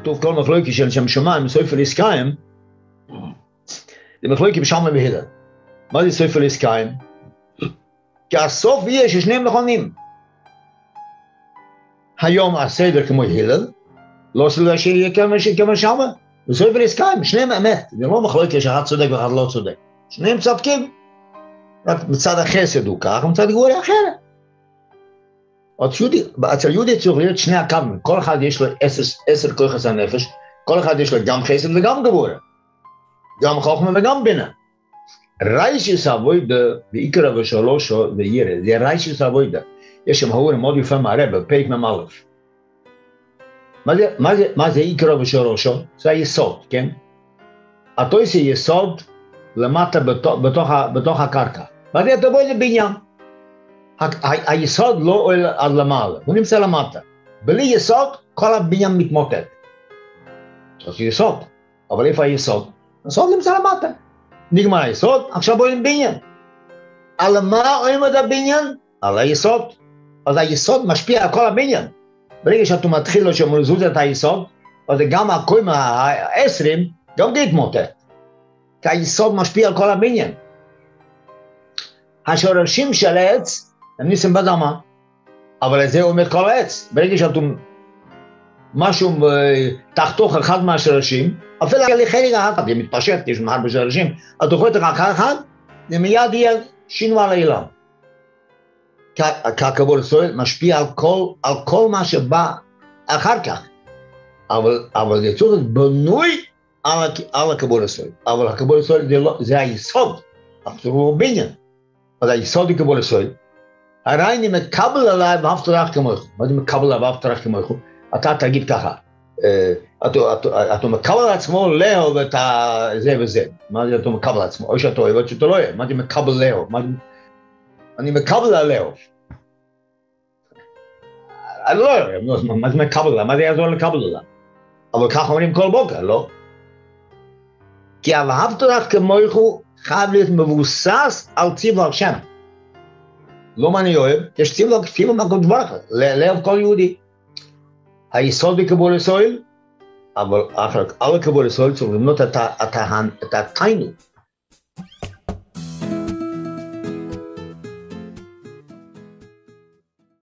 כתוב כל מחלוקי של שם שמיים, סופר עסקיים, זה מחלוקי בשלמה והילל. מה זה סופר עסקיים? כי הסוף יהיה ששניהם נכונים. היום הסדר כמו הלל, לא סדר שיהיה כמו שמה, וסופר עסקיים, שניהם אמת, זה לא מחלוקי שאחד צודק ואחד לא צודק. שניהם צודקים. רק מצד החסד הוא כך, ומצד גבולי אחרת. אצל יהודי צריך להיות שני הקווים, כל אחד יש לו עשר, כוחס הנפש, כל אחד יש לו גם חסד וגם גבורה, גם חוכמה וגם בינה. ריישיס אבוידה בעיקר ושלושו וירא, זה ריישיס אבוידה. יש שם הורים מאוד יפה מהרבא, בפרק מ"א. מה זה, עיקר ושלושו? זה היסוד, כן? התויס זה יסוד למטה בתוך, בתוך, בתוך הקרקע. מה זה תבוא היסוד לא עולה עד למעלה, הוא נמצא למטה. בלי יסוד, כל הבניין מתמוטט. צריך יסוד, אבל איפה היסוד? היסוד נמצא למטה. נגמר היסוד, עכשיו בואי בניין. על מה עומד הבניין? על היסוד. אז היסוד משפיע על כל הבניין. ברגע שאתה מתחיל לו לזוז את היסוד, אז גם הקוים העשרים גם זה יתמוטט. כי היסוד משפיע על כל הבניין. השורשים של העץ הם ניסים באדמה, אבל זה עומד כל העץ. ברגע שאתה משהו תחתוך אחד מהשורשים, אפילו על חלק אחד, זה מתפשט, יש הרבה בשורשים, אתה חותך אחד אחד, זה מיד יהיה שינוי על האילן. ככבוד ישראל משפיע על כל, על כל מה שבא אחר כך, אבל, אבל זה צריך להיות בנוי על, על הכבוד ישראל, אבל הכבוד ישראל זה, לא, זה היסוד, זה לא בניין, אז היסוד הוא כבוד ישראל. הרי אני מקבל עליי ואהבת לך כמוך, מה זה מקבל עליי ואהבת לך כמוך? אתה תגיד ככה, אתה מקבל על עצמו לאהוב את זה וזה, מה זה אתה מקבל על עצמו, או שאתה אוהב או שאתה לא אוהב, מה זה מקבל לאהוב, אני מקבל על לאהוב. אני לא אוהב, מה זה מקבל, מה זה יעזור לקבל עליו? אבל ככה אומרים כל בוקר, לא? כי אהבת לך כמוך חייב להיות מבוסס על ציוו השם. לא מה אני אוהב, יש ציוו, ציוו מקום דבר אחד, לאהוב כל יהודי. היסוד בקבול ישראל, אבל אחר כך, על קבול ישראל צריך לבנות את התיינות.